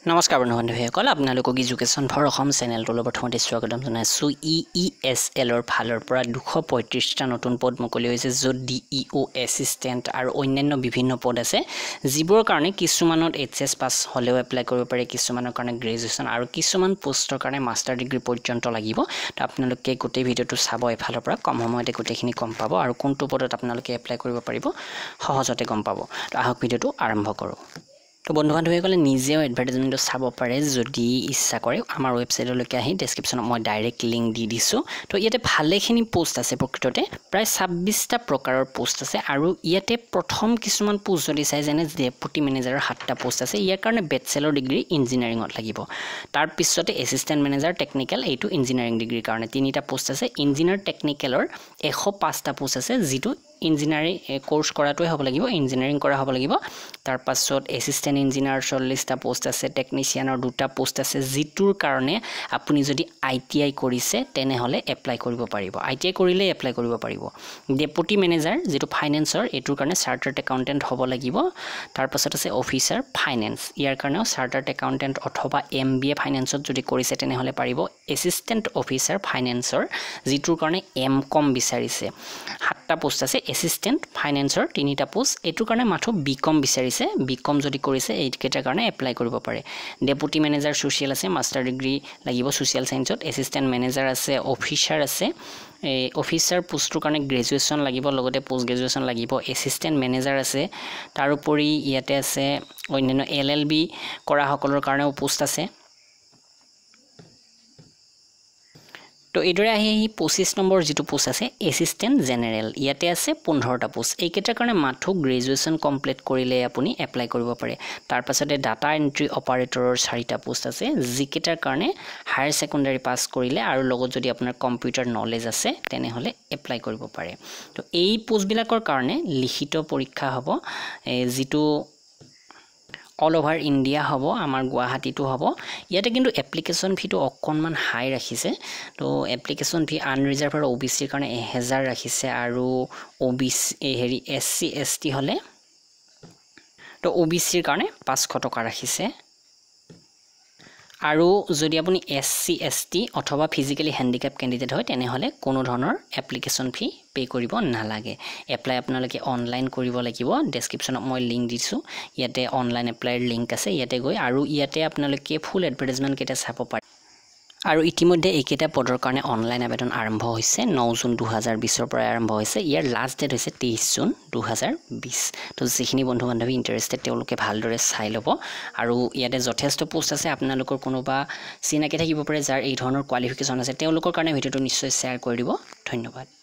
নমস্কাৰ বন্ধু বান্ধৱীসকল আপোনালোকক ইজুকেশ্যন ফৰ অসম চেনেলটোলৈ প্ৰথমতে স্বাগতম জনাইছোঁ। ই ই এছ এলৰ ফালৰ পৰা দুশ পঁয়ত্ৰিছটা নতুন পদ মুকলি হৈছে য'ত ডি ই অ' এছিষ্টেণ্ট আৰু অন্যান্য বিভিন্ন পদ আছে যিবোৰৰ কাৰণে কিছুমানত এইচ এছ পাছ হ'লেও এপ্লাই কৰিব পাৰে কিছুমানৰ কাৰণে গ্ৰেজুৱেশ্যন আৰু কিছুমান পষ্টৰ কাৰণে মাষ্টাৰ ডিগ্ৰী পৰ্যন্ত লাগিব। তো আপোনালোকে গোটেই ভিডিঅ'টো চাব এফালৰ পৰা কম সময়তে গোটেইখিনি গম পাব আৰু কোনটো পদত আপোনালোকে এপ্লাই কৰিব পাৰিব সহজতে গম পাব। তো আহক ভিডিঅ'টো আৰম্ভ কৰোঁ। তো বন্ধু বান্ধৱীসকলে নিজেও এডভাৰ্টাইজমেণ্টটো চাব পাৰে যদি ইচ্ছা কৰে। আমাৰ ৱেবছাইটলৈকে আহি ডেছক্ৰিপশ্যনত মই ডাইৰেক্ট লিংক দি দিছোঁ। তো ইয়াতে ভালেখিনি পষ্ট আছে প্ৰকৃততে। প্ৰায় ছাব্বিছটা প্ৰকাৰৰ পষ্ট আছে আৰু ইয়াতে প্ৰথম কিছুমান পষ্ট যদি চাই যেনে ডেপুটি মেনেজাৰৰ সাতটা পষ্ট আছে ইয়াৰ কাৰণে বেচেলৰ ডিগ্ৰী ইঞ্জিনিয়াৰিঙত লাগিব। তাৰপিছতে এছিষ্টেণ্ট মেনেজাৰ টেকনিকেল এইটো ইঞ্জিনিয়াৰিং ডিগ্ৰীৰ কাৰণে। তিনিটা পষ্ট আছে। ইঞ্জিনিয়াৰ টেকনিকেলৰ এশ পাঁচটা পষ্ট আছে যিটো ইঞ্জিনিয়াৰিং কোৰ্চ কৰাটোৱে হ'ব লাগিব ইঞ্জিনিয়াৰিং কৰা হ'ব লাগিব। তাৰপাছত এছিষ্টেণ্ট ইঞ্জিনিয়াৰ চল্লিছটা পষ্ট আছে টেকনিচিয়ানৰ দুটা পষ্ট আছে যিটোৰ কাৰণে আপুনি যদি আই টি আই কৰিছে তেনেহ'লে এপ্লাই কৰিব পাৰিব। আই টি আই কৰিলেই এপ্লাই কৰিব পাৰিব। ডেপুটি মেনেজাৰ যিটো ফাইনেন্সৰ এইটোৰ কাৰণে চাৰ্টাৰ্ড একাউণ্টেণ্ট হ'ব লাগিব। তাৰপাছত আছে অফিচাৰ ফাইনেন্স ইয়াৰ কাৰণেও চাৰ্টাৰ্ড একাউণ্টেণ্ট অথবা এম বি এ ফাইনেন্সত যদি কৰিছে তেনেহ'লে পাৰিব। এছিষ্টেণ্ট অফিচাৰ ফাইনেন্সৰ যিটোৰ কাৰণে এম কম বিচাৰিছে। সাতটা পোষ্ট আছে এছিষ্টেণ্ট ফাইনেন্সৰ তিনিটা পোষ্ট এইটোৰ কাৰণে মাথো বি কম বিচাৰিছে। বি কম যদি কৰিছে এইকেইটাৰ কাৰণে এপ্লাই কৰিব পাৰে। ডেপুটি মেনেজাৰ ছ'চিয়েল আছে মাষ্টাৰ ডিগ্ৰী লাগিব ছ'চিয়েল ছায়েন্সত এছিষ্টেণ্ট মেনেজাৰ আছে অফিচাৰ আছে। এই অফিচাৰ পোষ্টটোৰ কাৰণে গ্ৰেজুৱেশ্যন লাগিব লগতে পষ্ট গ্ৰেজুৱেশ্যন লাগিব। এছিষ্টেণ্ট মেনেজাৰ আছে তাৰোপৰি ইয়াতে আছে অন্যান্য এল এল বি কৰাসকলৰ কাৰণেও পোষ্ট আছে। তো এইদৰে আহি আহি পঁচিছ নম্বৰ যিটো পোষ্ট আছে এছিষ্টেণ্ট জেনেৰেল ইয়াতে আছে পোন্ধৰটা পোষ্ট এইকেইটাৰ কাৰণে মাথো গ্ৰেজুৱেশ্যন কমপ্লিট কৰিলে আপুনি এপ্লাই কৰিব পাৰে। তাৰপাছতে ডাটা এণ্ট্ৰি অপাৰেটৰৰ চাৰিটা পোষ্ট আছে যিকেইটাৰ কাৰণে হায়াৰ ছেকেণ্ডাৰী পাছ কৰিলে আৰু লগত যদি আপোনাৰ কম্পিউটাৰ নলেজ আছে তেনেহ'লে এপ্লাই কৰিব পাৰে। তো এই পোষ্টবিলাকৰ কাৰণে লিখিত পৰীক্ষা হ'ব। যিটো অল অভাৰ ইণ্ডিয়া হ'ব আমাৰ গুৱাহাটীতো হ'ব। ইয়াতে কিন্তু এপ্লিকেশ্যন ফিটো অকণমান হাই ৰাখিছে। তো এপ্লিকেশ্যন ফি আনৰিজাৰ্ভ আৰু অ' বি চিৰ কাৰণে এহেজাৰ ৰাখিছে আৰু অ' বি চি হেৰি এছ চি এছ টি হ'লে তো অ' বি চিৰ কাৰণে পাঁচশ টকা ৰাখিছে। আৰু যদি আপুনি এছ চি এছ টি অথবা ফিজিকেলি হেণ্ডিকেপ কেণ্ডিডেট হয় তেনেহ'লে কোনো ধৰণৰ এপ্লিকেশ্যন ফি পে' কৰিব নালাগে। এপ্লাই আপোনালোকে অনলাইন কৰিব লাগিব। ডেছক্ৰিপশ্যনত মই লিংক দিছোঁ। ইয়াতে অনলাইন এপ্লাইৰ লিংক আছে। ইয়াতে গৈ আৰু ইয়াতে আপোনালোকে ফুল এডভাৰটাইজমেণ্টকেইটা চাব পাৰে। আৰু ইতিমধ্যে এইকেইটা পদৰ কাৰণে অনলাইন আবেদন আৰম্ভ হৈছে। ন জুন দুহেজাৰ বিছৰ পৰাই আৰম্ভ হৈছে। ইয়াৰ লাষ্ট ডেট হৈছে তেইছ জুন দুহেজাৰ বিছ তো যিখিনি বন্ধু বান্ধৱী ইণ্টাৰেষ্টেড তেওঁলোকে ভালদৰে চাই ল'ব। আৰু ইয়াতে যথেষ্ট পোষ্ট আছে। আপোনালোকৰ কোনোবা চিনাকি থাকিব পাৰে যাৰ এই ধৰণৰ কোৱালিফিকেশ্যন আছে তেওঁলোকৰ কাৰণে ভিডিঅ'টো নিশ্চয় শ্বেয়াৰ কৰি দিব। ধন্যবাদ।